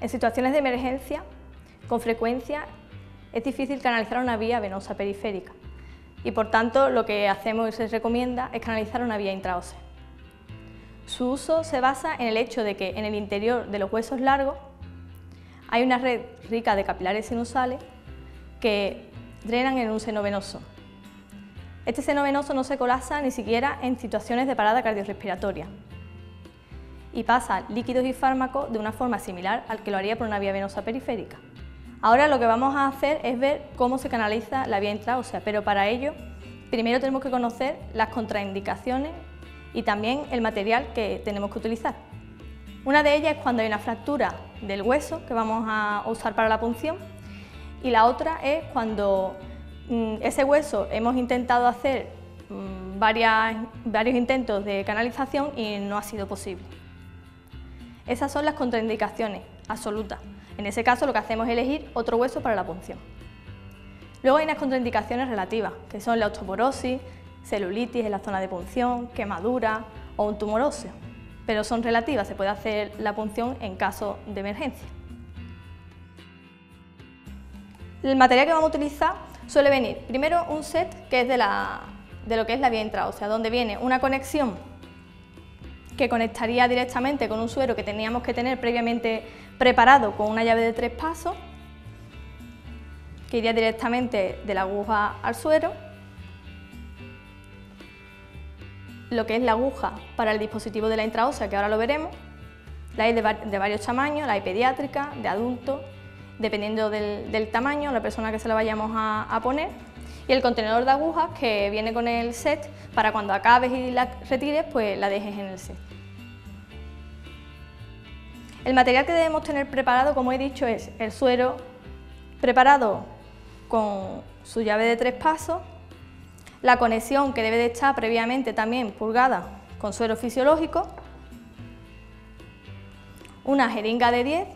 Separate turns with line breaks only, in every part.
En situaciones de emergencia, con frecuencia es difícil canalizar una vía venosa periférica y por tanto lo que hacemos y se recomienda es canalizar una vía intraósea. Su uso se basa en el hecho de que en el interior de los huesos largos hay una red rica de capilares sinusales que drenan en un seno venoso. Este seno venoso no se colapsa ni siquiera en situaciones de parada cardiorrespiratoria y pasa líquidos y fármacos de una forma similar al que lo haría por una vía venosa periférica. Ahora lo que vamos a hacer es ver cómo se canaliza la vía intraósea, pero para ello primero tenemos que conocer las contraindicaciones y también el material que tenemos que utilizar. Una de ellas es cuando hay una fractura del hueso que vamos a usar para la punción y la otra es cuando mm, ese hueso hemos intentado hacer mm, varios intentos de canalización y no ha sido posible. Esas son las contraindicaciones absolutas. En ese caso lo que hacemos es elegir otro hueso para la punción. Luego hay unas contraindicaciones relativas, que son la osteoporosis, celulitis en la zona de punción, quemadura o un tumor óseo, pero son relativas, se puede hacer la punción en caso de emergencia. El material que vamos a utilizar suele venir primero un set que es de, lo que es la vía intraósea, donde viene una conexión que conectaría directamente con un suero que teníamos que tener previamente preparado con una llave de tres pasos, que iría directamente de la aguja al suero, lo que es la aguja para el dispositivo de la intraósea, que ahora lo veremos, la hay de, varios tamaños, la hay pediátrica, de adulto, dependiendo del, tamaño, la persona que se la vayamos a, poner, y el contenedor de agujas que viene con el set para cuando acabes y la retires, pues la dejes en el set. El material que debemos tener preparado, como he dicho, es el suero preparado con su llave de tres pasos, la conexión que debe de estar previamente también purgada con suero fisiológico, una jeringa de 10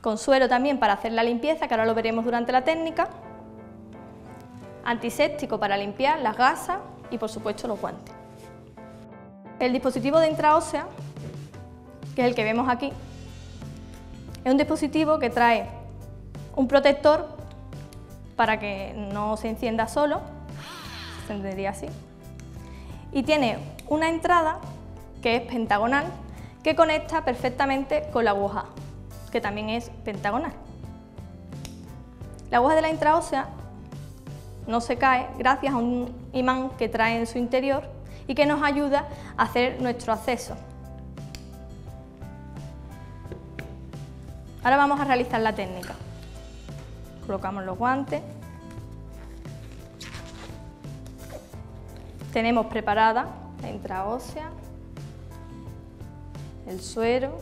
con suero también para hacer la limpieza, que ahora lo veremos durante la técnica, antiséptico para limpiar las gasas y por supuesto los guantes. El dispositivo de intraósea, que es el que vemos aquí, es un dispositivo que trae un protector para que no se encienda solo, se encendería así, y tiene una entrada que es pentagonal que conecta perfectamente con la aguja, que también es pentagonal. La aguja de la intraósea no se cae gracias a un imán que trae en su interior y que nos ayuda a hacer nuestro acceso. Ahora vamos a realizar la técnica. Colocamos los guantes. Tenemos preparada la intraósea, el suero,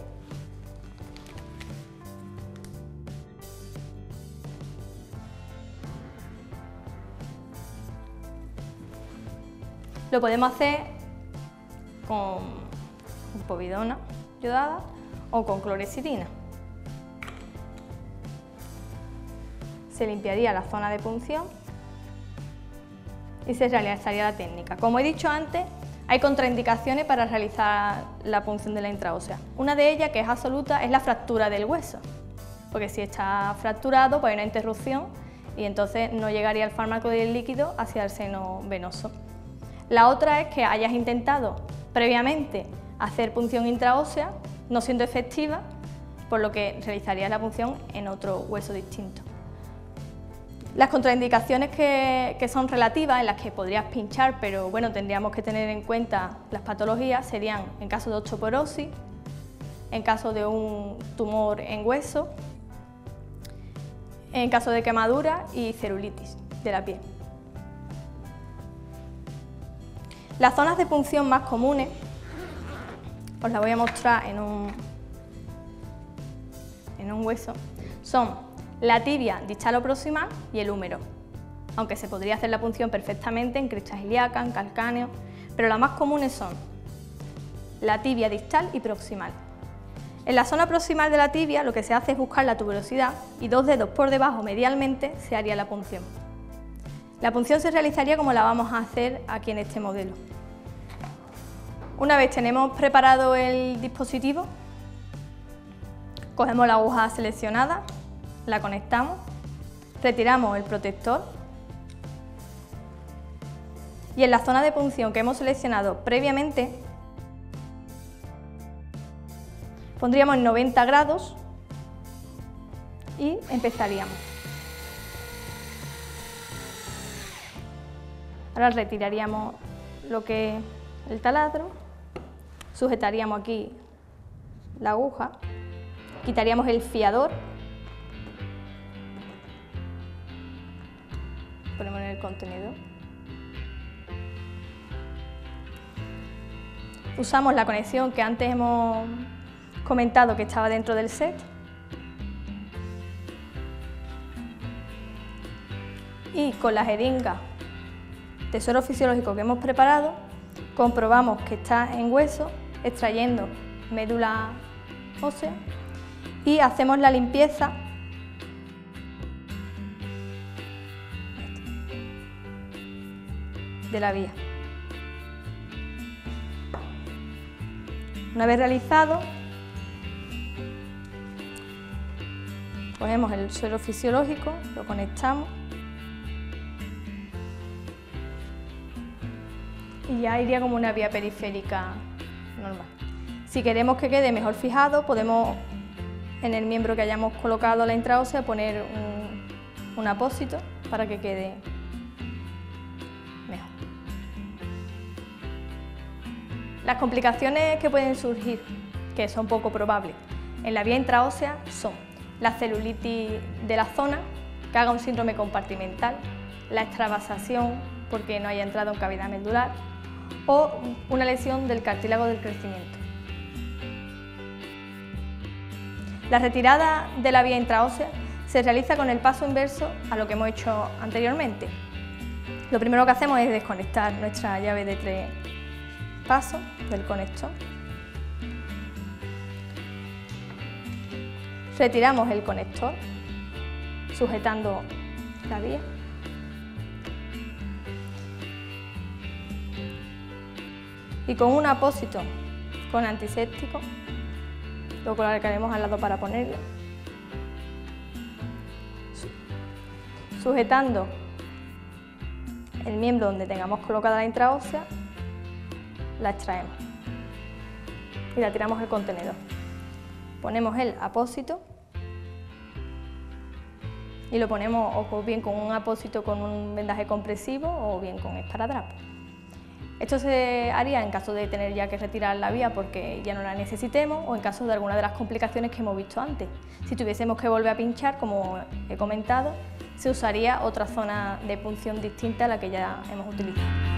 Lo podemos hacer con povidona yodada o con clorexidina. Se limpiaría la zona de punción y se realizaría la técnica. Como he dicho antes, hay contraindicaciones para realizar la punción de la intraósea. Una de ellas, que es absoluta, es la fractura del hueso, porque si está fracturado, pues hay una interrupción y entonces no llegaría el fármaco del líquido hacia el seno venoso. La otra es que hayas intentado previamente hacer punción intraósea, no siendo efectiva, por lo que realizarías la punción en otro hueso distinto. Las contraindicaciones que, son relativas, en las que podrías pinchar, pero bueno, tendríamos que tener en cuenta las patologías, serían en caso de osteoporosis, en caso de un tumor en hueso, en caso de quemadura y celulitis de la piel. Las zonas de punción más comunes, os las voy a mostrar en un, en un hueso, son la tibia distal o proximal y el húmero, aunque se podría hacer la punción perfectamente en cristas ilíacas, en calcáneo, pero las más comunes son la tibia distal y proximal. En la zona proximal de la tibia lo que se hace es buscar la tuberosidad y dos dedos por debajo medialmente se haría la punción. La punción se realizaría como la vamos a hacer aquí en este modelo. Una vez tenemos preparado el dispositivo, Cogemos la aguja seleccionada, la conectamos, retiramos el protector y en la zona de punción que hemos seleccionado previamente pondríamos en 90 grados y empezaríamos. Ahora retiraríamos lo que es el taladro, sujetaríamos aquí la aguja, quitaríamos el fiador, ponemos en el contenedor. Usamos la conexión que antes hemos comentado que estaba dentro del set. Y con la jeringa de suero fisiológico que hemos preparado, comprobamos que está en hueso, extrayendo médula ósea y hacemos la limpieza de la vía. Una vez realizado, ponemos el suelo fisiológico, lo conectamos y ya iría como una vía periférica normal. Si queremos que quede mejor fijado, podemos en el miembro que hayamos colocado la intraósea poner un, apósito para que quede mejor. Las complicaciones que pueden surgir, que son poco probables, en la vía intraósea son la celulitis de la zona, que haga un síndrome compartimental, la extravasación porque no haya entrado en cavidad medular, o una lesión del cartílago del crecimiento. La retirada de la vía intraósea se realiza con el paso inverso a lo que hemos hecho anteriormente. Lo primero que hacemos es desconectar nuestra llave de tres pasos del conector. Retiramos el conector sujetando la vía. Y con un apósito con antiséptico lo colocaremos al lado para ponerlo. Sujetando el miembro donde tengamos colocada la intraósea, la extraemos y la tiramos al contenedor. Ponemos el apósito y lo ponemos o bien con un apósito con un vendaje compresivo o bien con esparadrapo. Esto se haría en caso de tener ya que retirar la vía porque ya no la necesitemos o en caso de alguna de las complicaciones que hemos visto antes. Si tuviésemos que volver a pinchar, como he comentado, se usaría otra zona de punción distinta a la que ya hemos utilizado.